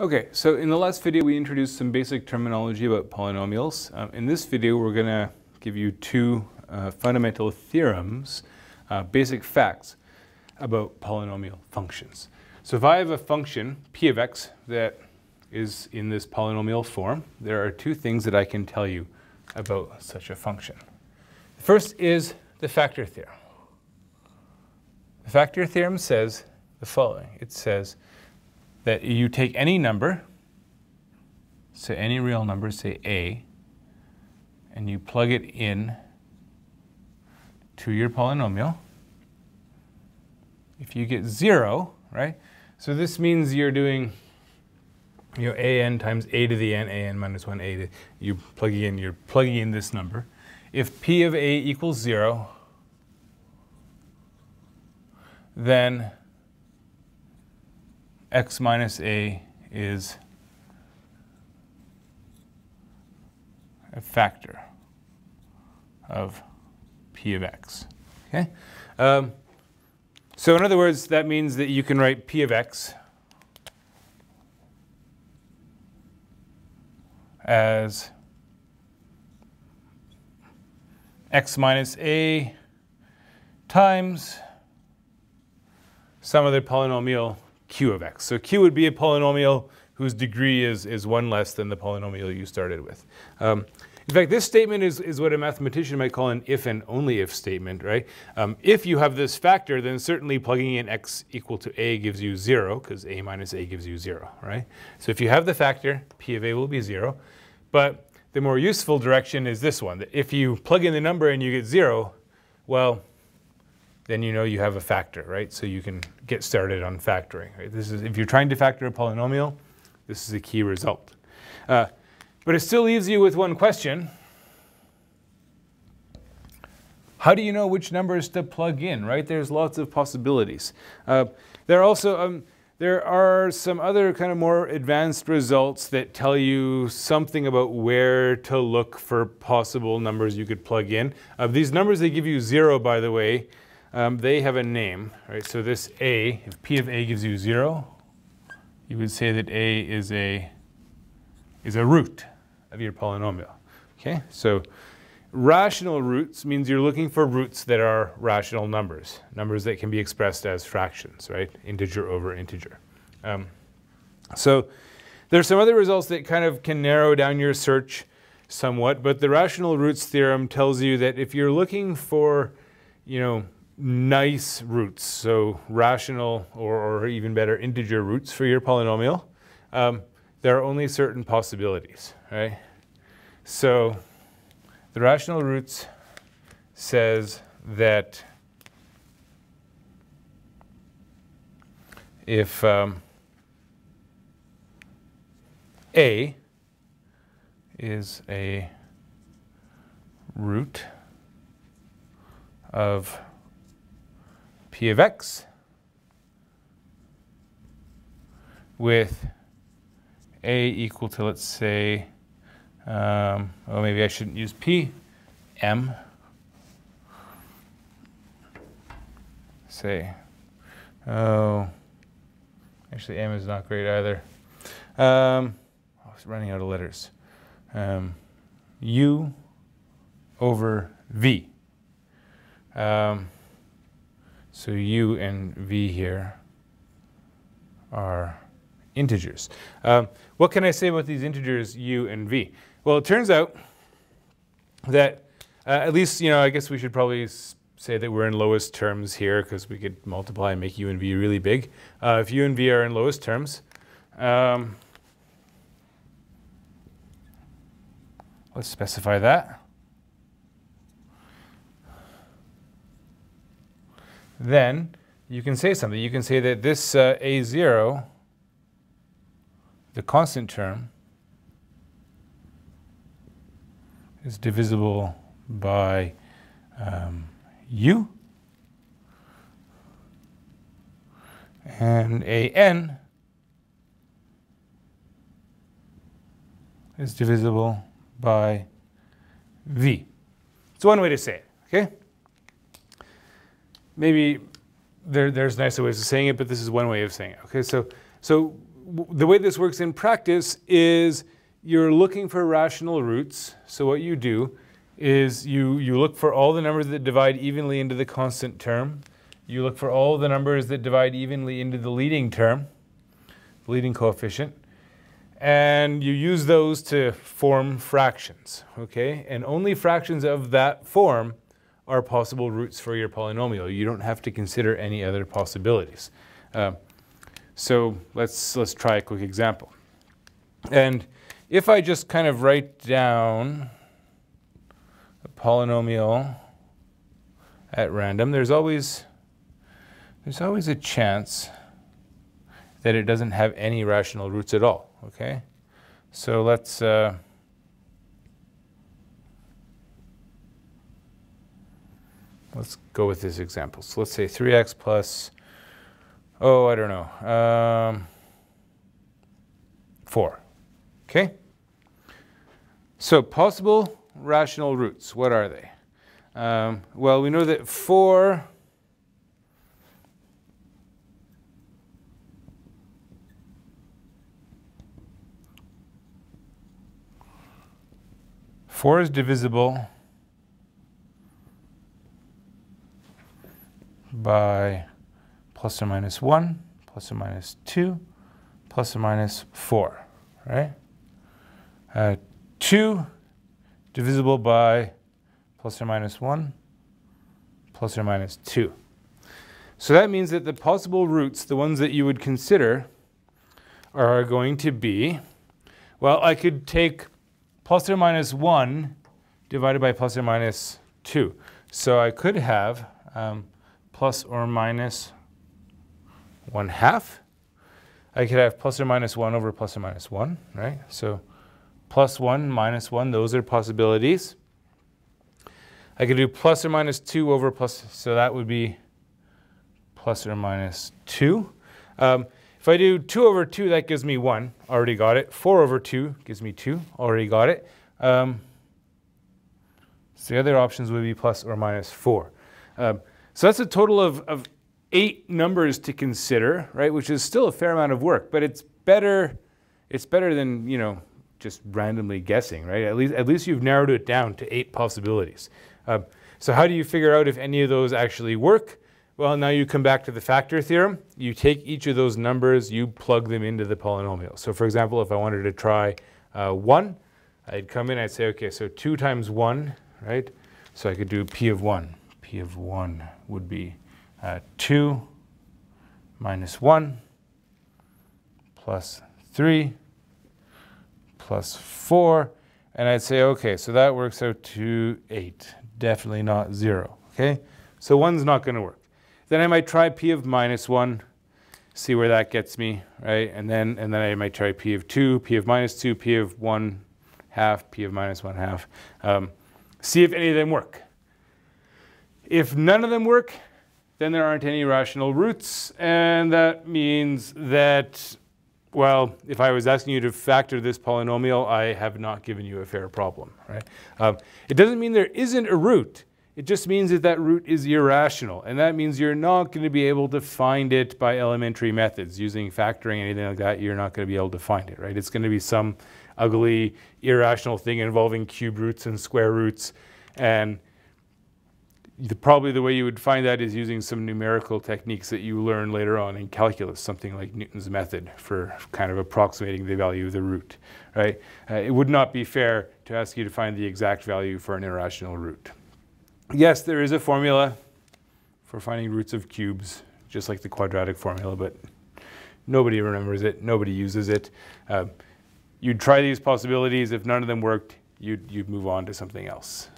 Okay, so in the last video we introduced some basic terminology about polynomials. Um, in this video we're going to give you two uh, fundamental theorems, uh, basic facts about polynomial functions. So if I have a function, p of x, that is in this polynomial form, there are two things that I can tell you about such a function. The first is the factor theorem. The factor theorem says the following. It says that you take any number, say any real number, say a, and you plug it in to your polynomial. If you get zero, right? So this means you're doing you know, a n times a to the n, a n minus 1, a to, you plug in, you're plugging in this number. If p of a equals 0, then x minus a is a factor of p of x. Okay? Um, so in other words, that means that you can write p of x as x minus a times some other polynomial q of x. So q would be a polynomial whose degree is, is one less than the polynomial you started with. Um, in fact, this statement is, is what a mathematician might call an if and only if statement, right? Um, if you have this factor, then certainly plugging in x equal to a gives you 0, because a minus a gives you 0, right? So if you have the factor, p of a will be 0. But the more useful direction is this one, that if you plug in the number and you get 0, well, then you know you have a factor, right? So you can get started on factoring. Right? This is if you're trying to factor a polynomial, this is a key result. Uh, but it still leaves you with one question. How do you know which numbers to plug in, right? There's lots of possibilities. Uh, there are also um, there are some other kind of more advanced results that tell you something about where to look for possible numbers you could plug in. Uh, these numbers, they give you zero, by the way, um, they have a name, right? So this a, if p of a gives you zero, you would say that a is a is a root of your polynomial. Okay, so rational roots means you're looking for roots that are rational numbers, numbers that can be expressed as fractions, right? Integer over integer. Um, so there's some other results that kind of can narrow down your search somewhat, but the rational roots theorem tells you that if you're looking for, you know, nice roots, so rational or, or even better integer roots for your polynomial, um, there are only certain possibilities, right? So the rational roots says that if um, A is a root of p of x with a equal to, let's say, um, well, maybe I shouldn't use p, m, say, oh, actually m is not great either. Um, I was running out of letters. Um, u over v. Um, so u and v here are integers. Um, what can I say about these integers u and v? Well, it turns out that uh, at least, you know, I guess we should probably say that we're in lowest terms here because we could multiply and make u and v really big. Uh, if u and v are in lowest terms, um, let's specify that. Then you can say something. You can say that this uh, a0, the constant term, is divisible by um, u, and an is divisible by v. It's one way to say it, okay? Maybe there, there's nicer ways of saying it, but this is one way of saying it. Okay, so so the way this works in practice is you're looking for rational roots. So what you do is you, you look for all the numbers that divide evenly into the constant term. You look for all the numbers that divide evenly into the leading term, the leading coefficient. And you use those to form fractions, okay? And only fractions of that form are possible roots for your polynomial. You don't have to consider any other possibilities. Uh, so let's, let's try a quick example. And if I just kind of write down a polynomial at random, there's always, there's always a chance that it doesn't have any rational roots at all, okay? So let's, uh, let's go with this example. So let's say 3x plus oh, I don't know, um, four. Okay? So possible rational roots, what are they? Um, well, we know that four Four is divisible by plus or minus 1, plus or minus 2, plus or minus 4, right? Uh, 2 divisible by plus or minus 1, plus or minus 2. So that means that the possible roots, the ones that you would consider, are going to be, well, I could take plus or minus 1 divided by plus or minus 2. So I could have um, plus or minus 1 half. I could have plus or minus 1 over plus or minus 1, right? So plus 1, minus 1, those are possibilities. I could do plus or minus 2 over plus, so that would be plus or minus 2. Um, if I do 2 over 2, that gives me 1, already got it. 4 over 2 gives me 2, already got it. Um, so the other options would be plus or minus 4. Um, so that's a total of, of eight numbers to consider, right? Which is still a fair amount of work, but it's better. It's better than you know just randomly guessing, right? At least at least you've narrowed it down to eight possibilities. Uh, so how do you figure out if any of those actually work? Well, now you come back to the factor theorem. You take each of those numbers, you plug them into the polynomial. So for example, if I wanted to try uh, 1, I'd come in, I'd say, okay, so 2 times 1, right? So I could do p of 1. P of 1 would be uh, 2 minus 1 plus 3 plus 4. And I'd say, okay, so that works out to 8. Definitely not 0. Okay? So 1's not going to work. Then I might try p of minus 1, see where that gets me, right? And then, and then I might try p of 2, p of minus 2, p of 1 half, p of minus 1 half. Um, see if any of them work. If none of them work, then there aren't any rational roots, and that means that, well, if I was asking you to factor this polynomial, I have not given you a fair problem, right? Um, it doesn't mean there isn't a root. It just means that that root is irrational, and that means you're not going to be able to find it by elementary methods. Using factoring, anything like that, you're not going to be able to find it, right? It's going to be some ugly, irrational thing involving cube roots and square roots, and the, probably the way you would find that is using some numerical techniques that you learn later on in calculus, something like Newton's method for kind of approximating the value of the root, right? Uh, it would not be fair to ask you to find the exact value for an irrational root. Yes, there is a formula for finding roots of cubes, just like the quadratic formula, but nobody remembers it, nobody uses it. Uh, you'd try these possibilities. If none of them worked, you'd, you'd move on to something else.